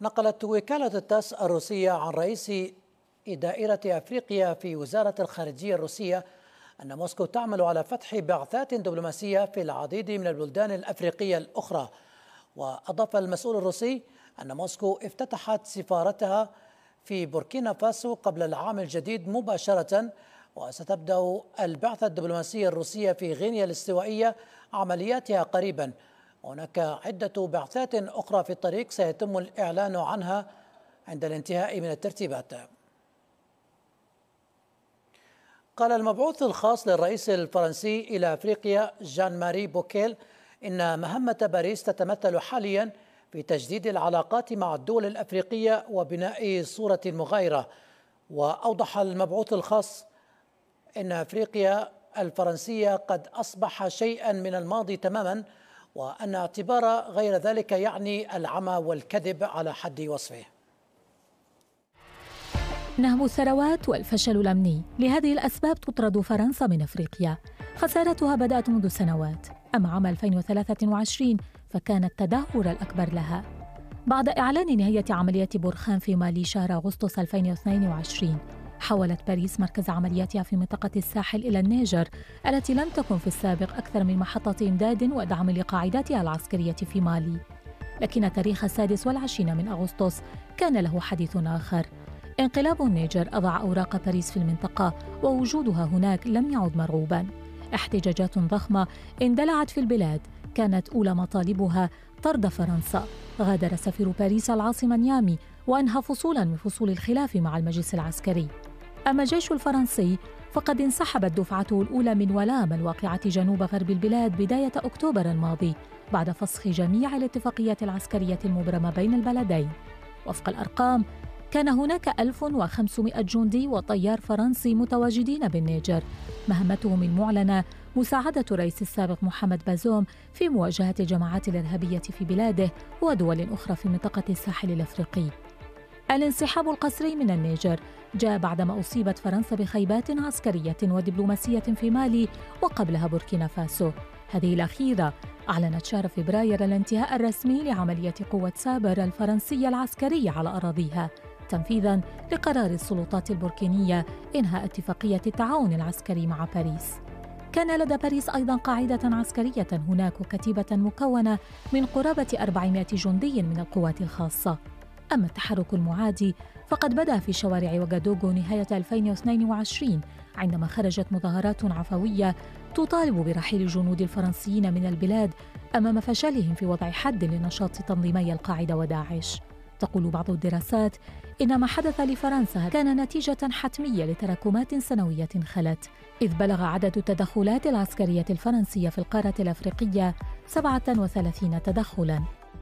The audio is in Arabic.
نقلت وكالة التاس الروسية عن رئيس دائرة أفريقيا في وزارة الخارجية الروسية أن موسكو تعمل على فتح بعثات دبلوماسية في العديد من البلدان الأفريقية الأخرى. وأضاف المسؤول الروسي أن موسكو افتتحت سفارتها في بوركينا فاسو قبل العام الجديد مباشرة وستبدأ البعثة الدبلوماسية الروسية في غينيا الاستوائية عملياتها قريبا. هناك عدة بعثات أخرى في الطريق سيتم الإعلان عنها عند الانتهاء من الترتيبات. قال المبعوث الخاص للرئيس الفرنسي إلى أفريقيا جان ماري بوكيل إن مهمة باريس تتمثل حاليا في تجديد العلاقات مع الدول الأفريقية وبناء صورة مغايرة. وأوضح المبعوث الخاص إن أفريقيا الفرنسية قد أصبح شيئا من الماضي تماما وأن اعتبار غير ذلك يعني العمى والكذب على حد وصفه. نهم الثروات والفشل الأمني. لهذه الأسباب تطرد فرنسا من أفريقيا. خسارتها بدأت منذ سنوات. أما عام 2023 فكان التدهور الأكبر لها. بعد إعلان نهاية عملية برخان في مالي شهر أغسطس 2022 حولت باريس مركز عملياتها في منطقة الساحل إلى النيجر التي لم تكن في السابق أكثر من محطة إمداد ودعم لقاعدتها العسكرية في مالي. لكن تاريخ السادس والعشرين من أغسطس كان له حديث آخر. انقلاب النيجر أضع أوراق باريس في المنطقة ووجودها هناك لم يعد مرغوبا. احتجاجات ضخمة اندلعت في البلاد كانت أولى مطالبها طرد فرنسا. غادر سفير باريس العاصمة نيامي وأنهى فصولا من فصول الخلاف مع المجلس العسكري. أما الجيش الفرنسي فقد انسحبت دفعته الأولى من ولام الواقعة جنوب غرب البلاد بداية أكتوبر الماضي بعد فسخ جميع الاتفاقيات العسكرية المبرمة بين البلدين. وفق الأرقام كان هناك 1500 جندي وطيار فرنسي متواجدين بالنيجر. مهمتهم المعلنة مساعدة الرئيس السابق محمد بازوم في مواجهة الجماعات الإرهابية في بلاده ودول أخرى في منطقة الساحل الأفريقي. الانسحاب القسري من النيجر. جاء بعدما أصيبت فرنسا بخيبات عسكرية ودبلوماسية في مالي وقبلها بوركينا فاسو. هذه الأخيرة. أعلنت شهر فبراير الانتهاء الرسمي لعملية قوة سابر الفرنسية العسكرية على أراضيها. تنفيذا لقرار السلطات البوركينية إنهاء اتفاقية التعاون العسكري مع باريس. كان لدى باريس أيضا قاعدة عسكرية. هناك وكتيبة مكونة من قرابة 400 جندي من القوات الخاصة. أما التحرك المعادي فقد بدأ في شوارع وغادوغو نهاية 2022 عندما خرجت مظاهرات عفوية تطالب برحيل الجنود الفرنسيين من البلاد أمام فشلهم في وضع حد لنشاط تنظيمي القاعدة وداعش. تقول بعض الدراسات إن ما حدث لفرنسا كان نتيجة حتمية لتراكمات سنوية خلت إذ بلغ عدد التدخلات العسكرية الفرنسية في القارة الأفريقية 37 تدخلاً.